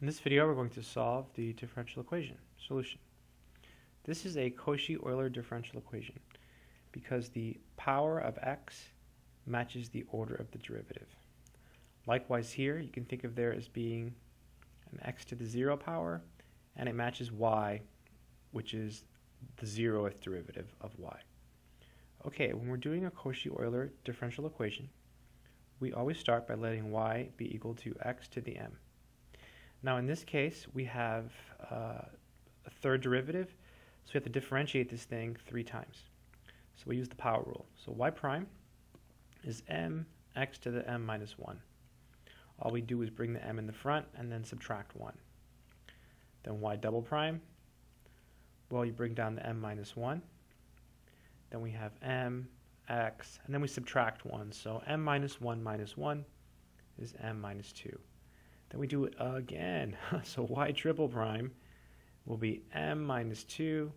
In this video, we're going to solve the differential equation solution. This is a Cauchy-Euler differential equation because the power of x matches the order of the derivative. Likewise here, you can think of there as being an x to the 0 power, and it matches y, which is the zeroth derivative of y. Okay, when we're doing a Cauchy-Euler differential equation, we always start by letting y be equal to x to the m. Now in this case, we have uh, a third derivative, so we have to differentiate this thing three times. So we use the power rule. So y prime is m x to the m minus 1. All we do is bring the m in the front and then subtract 1. Then y double prime, well, you bring down the m minus 1. Then we have m, x, and then we subtract 1. So m minus 1 minus 1 is m minus 2. Then we do it again. so y triple prime will be m minus 2,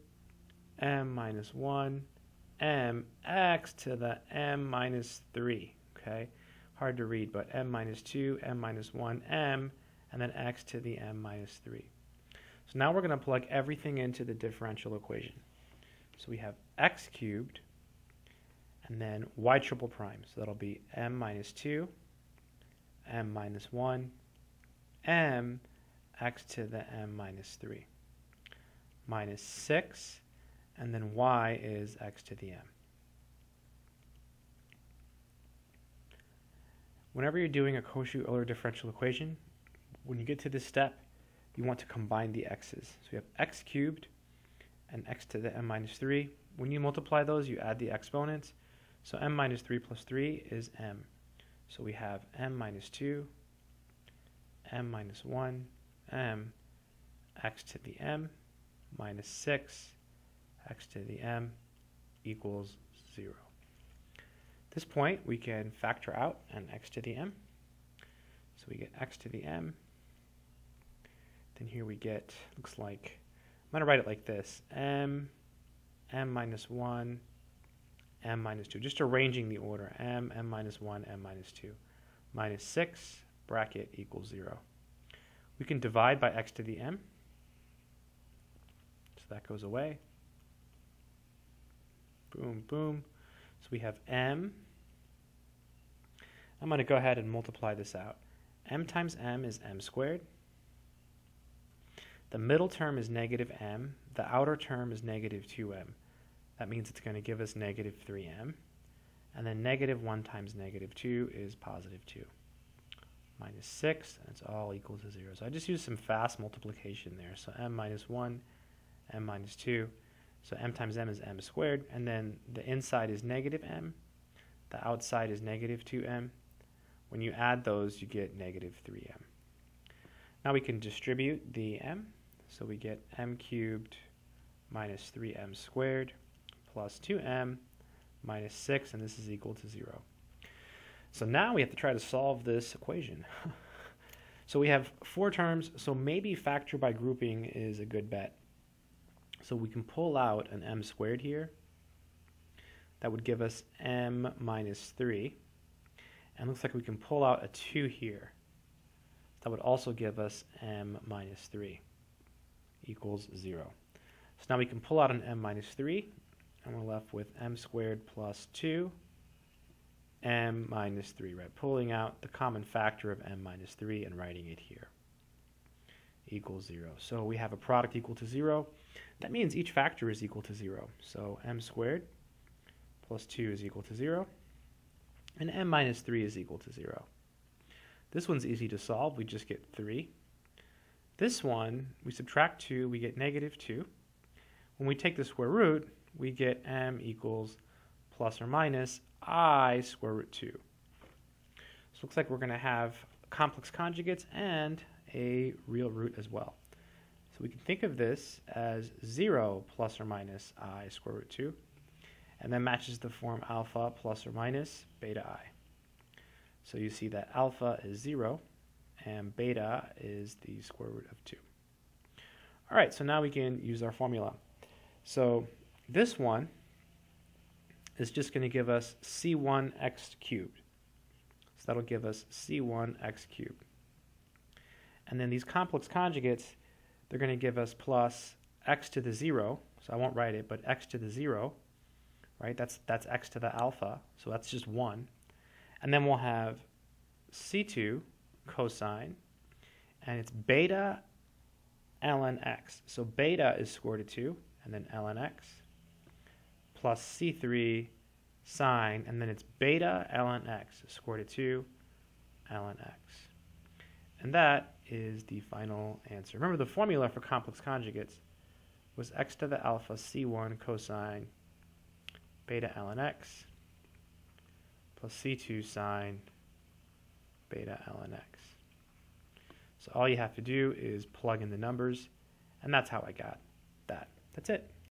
m minus 1, m x to the m minus 3. Okay, hard to read, but m minus 2, m minus 1, m, and then x to the m minus 3. So now we're going to plug everything into the differential equation. So we have x cubed, and then y triple prime. So that'll be m minus 2, m minus 1, m x to the m minus 3 minus 6 and then y is x to the m. Whenever you're doing a Cauchy-Euler differential equation, when you get to this step, you want to combine the x's. So we have x cubed and x to the m minus 3. When you multiply those, you add the exponents. So m minus 3 plus 3 is m. So we have m minus 2 m minus 1 m x to the m minus 6 x to the m equals 0. At this point, we can factor out an x to the m. So we get x to the m. Then here we get, looks like, I'm going to write it like this, m, m minus 1, m minus 2. Just arranging the order, m, m minus 1, m minus 2, minus 6, bracket equals 0. We can divide by x to the m. So that goes away. Boom, boom. So we have m. I'm going to go ahead and multiply this out. m times m is m squared. The middle term is negative m. The outer term is negative 2m. That means it's going to give us negative 3m. And then negative 1 times negative 2 is positive 2 minus 6, and it's all equal to 0. So I just used some fast multiplication there. So m minus 1, m minus 2. So m times m is m squared, and then the inside is negative m. The outside is negative 2m. When you add those, you get negative 3m. Now we can distribute the m. So we get m cubed minus 3m squared plus 2m minus 6, and this is equal to 0. So now we have to try to solve this equation. so we have four terms, so maybe factor by grouping is a good bet. So we can pull out an m squared here. That would give us m minus 3. And looks like we can pull out a 2 here. That would also give us m minus 3 equals 0. So now we can pull out an m minus 3, and we're left with m squared plus 2 m minus 3, right? Pulling out the common factor of m minus 3 and writing it here equals 0. So we have a product equal to 0. That means each factor is equal to 0. So m squared plus 2 is equal to 0. And m minus 3 is equal to 0. This one's easy to solve. We just get 3. This one, we subtract 2, we get negative 2. When we take the square root, we get m equals plus or minus i square root 2. So looks like we're going to have complex conjugates and a real root as well. So we can think of this as 0 plus or minus i square root 2, and then matches the form alpha plus or minus beta i. So you see that alpha is 0, and beta is the square root of 2. All right, so now we can use our formula. So this one is just going to give us c1x cubed. So that'll give us c1x cubed. And then these complex conjugates, they're going to give us plus x to the 0. So I won't write it, but x to the 0, right? That's, that's x to the alpha. So that's just 1. And then we'll have C2 cosine, and it's beta ln x. So beta is square root of 2, and then ln x, plus C3 sine, and then it's beta ln x, square root of 2, ln x. And that is the final answer. Remember the formula for complex conjugates was x to the alpha c1 cosine beta ln x plus c2 sine beta ln x. So all you have to do is plug in the numbers, and that's how I got that. That's it.